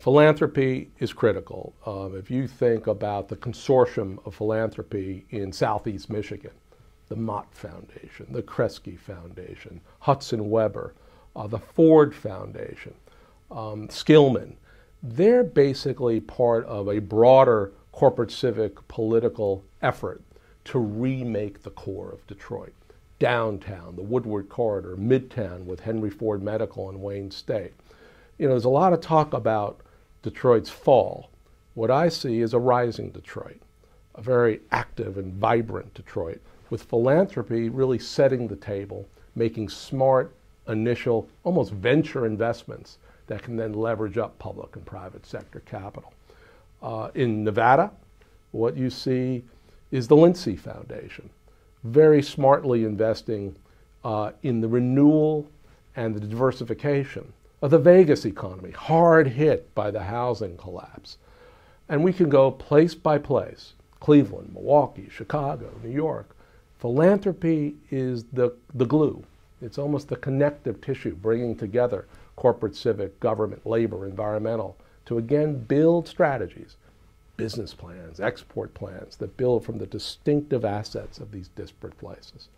Philanthropy is critical. Um, if you think about the consortium of philanthropy in southeast Michigan, the Mott Foundation, the Kresge Foundation, Hudson Webber, uh, the Ford Foundation, um, Skillman, they're basically part of a broader corporate civic political effort to remake the core of Detroit. Downtown, the Woodward Corridor, Midtown with Henry Ford Medical and Wayne State. You know, there's a lot of talk about Detroit's fall. What I see is a rising Detroit, a very active and vibrant Detroit, with philanthropy really setting the table, making smart, initial, almost venture investments that can then leverage up public and private sector capital. Uh, in Nevada, what you see is the Lincy Foundation, very smartly investing uh, in the renewal and the diversification of the Vegas economy, hard hit by the housing collapse. And we can go place by place Cleveland, Milwaukee, Chicago, New York. Philanthropy is the, the glue. It's almost the connective tissue bringing together corporate, civic, government, labor, environmental to again build strategies, business plans, export plans that build from the distinctive assets of these disparate places.